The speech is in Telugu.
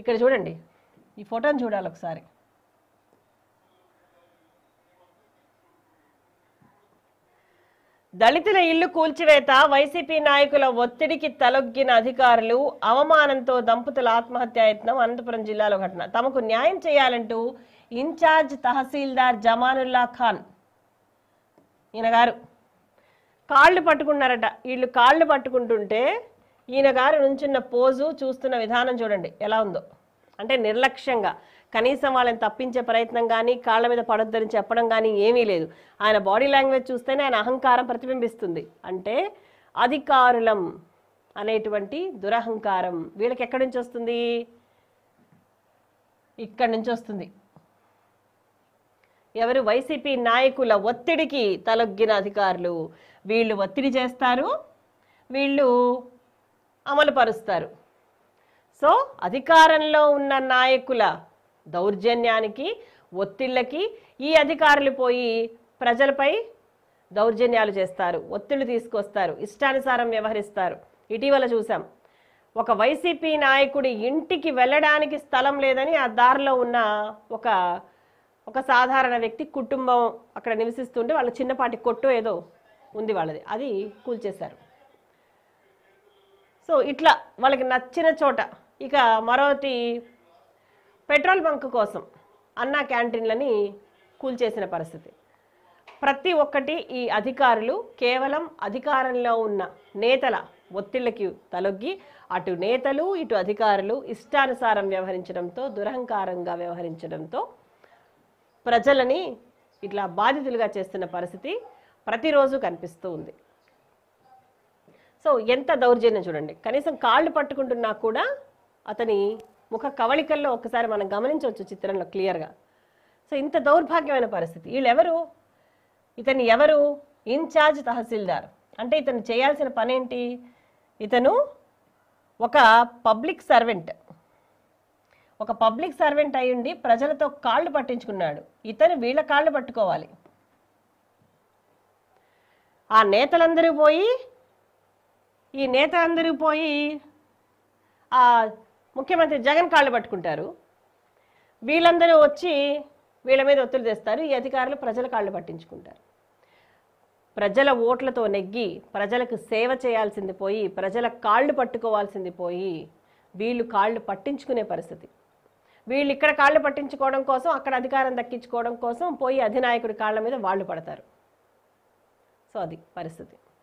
ఇక్కడ చూడండి. ఈ ఫోటోని చూడాలి ఒకసారి. దళితుల ఇల్లు కూల్చివేత వైసీపీ నాయకుల ఒత్తిడికి తలొగ్గిన అధికారులు అవమానంతో దంపతుల ఆత్మహత్యాయత్నం అనంతపురం జిల్లాలో ఘటన. తమకు న్యాయం చేయాలంటూ ఇన్ఛార్జ్ తహసీల్దార్ జమానుల్లా ఖాన్ ఈయన గారు. కాళ్ళు పట్టుకున్నారట. వీళ్ళు కాళ్ళు పట్టుకుంటుంటే ఈయన గారు నుంచున్న పోజు చూస్తున్న విధానం చూడండి ఎలా ఉందో. అంటే నిర్లక్ష్యంగా కనీసం వాళ్ళని తప్పించే ప్రయత్నం కానీ కాళ్ళ మీద పడొద్దని చెప్పడం కానీ ఏమీ లేదు. ఆయన బాడీ లాంగ్వేజ్ చూస్తేనే ఆయన అహంకారం ప్రతిబింబిస్తుంది. అంటే అధికారులం అనేటువంటి దురహంకారం వీళ్ళకి ఎక్కడి నుంచి వస్తుంది? ఇక్కడి నుంచి వస్తుంది. ఎవరు వైసీపీ నాయకుల ఒత్తిడికి తలొగ్గిన అధికారులు వీళ్ళు ఒత్తిడి చేస్తారు. వీళ్ళు అమలుపరుస్తారు. సో అధికారంలో ఉన్న నాయకుల దౌర్జన్యానికి ఒత్తిళ్ళకి ఈ అధికారులు పోయి ప్రజలపై దౌర్జన్యాలు చేస్తారు ఒత్తిళ్ళు తీసుకొస్తారు ఇష్టానుసారం వ్యవహరిస్తారు. ఇటీవల చూసాం ఒక వైసీపీ నాయకుడి ఇంటికి వెళ్ళడానికి స్థలం లేదని ఆ దారిలో ఉన్న ఒక ఒక సాధారణ వ్యక్తి కుటుంబం అక్కడ నివసిస్తుంటే వాళ్ళ చిన్నపాటి కొట్టు ఏదో ఉంది వాళ్ళది అది కూల్చేశారు. సో ఇట్లా వాళ్ళకి నచ్చిన చోట ఇక మరోటి పెట్రోల్ బంక్ కోసం అన్నా క్యాంటీన్లని కూల్చేసిన పరిస్థితి. ప్రతి ఒక్కటి ఈ అధికారులు కేవలం అధికారంలో ఉన్న నేతల ఒత్తిళ్ళకి తలొగ్గి అటు నేతలు ఇటు అధికారులు ఇష్టానుసారం వ్యవహరించడంతో దురహంకారంగా వ్యవహరించడంతో ప్రజలని ఇట్లా బాధితులుగా చేస్తున్న పరిస్థితి ప్రతిరోజు కనిపిస్తూ ఉంది. సో ఎంత దౌర్జన్యం చూడండి. కనీసం కాళ్ళు పట్టుకుంటున్నా కూడా అతని ముఖ కవళికల్లో ఒకసారి మనం గమనించవచ్చు చిత్రంలో క్లియర్గా. సో ఇంత దౌర్భాగ్యమైన పరిస్థితి. వీళ్ళెవరు? ఇతను ఎవరు? In charge tahsildar. అంటే ఇతను చేయాల్సిన పని ఏంటి ఇతను ఒక పబ్లిక్ సర్వెంట్. ఒక పబ్లిక్ సర్వెంట్ అయ్యుండి ప్రజలతో కాళ్ళు పట్టించుకున్నాడు. ఇతను వీళ్ళ కాళ్ళు పట్టుకోవాలి. ఆ నేతలందరూ పోయి ఈ నేతలందరూ పోయి ఆ ముఖ్యమంత్రి జగన్ కాళ్ళు పట్టుకుంటారు. వీళ్ళందరూ వచ్చి వీళ్ళ మీద ఒత్తిడి తెస్తారు. ఈ అధికారులు ప్రజల కాళ్ళు పట్టించుకుంటారు. ప్రజల ఓట్లతో నెగ్గి ప్రజలకు సేవ చేయాల్సింది పోయి ప్రజల కాళ్ళు పట్టుకోవాల్సింది పోయి వీళ్ళు కాళ్ళు పట్టించుకునే పరిస్థితి. వీళ్ళు ఇక్కడ కాళ్ళు పట్టించుకోవడం కోసం అక్కడ అధికారం దక్కించుకోవడం కోసం పోయి అధినాయకుడి కాళ్ళ మీద వాళ్ళు పడతారు. సో అది పరిస్థితి.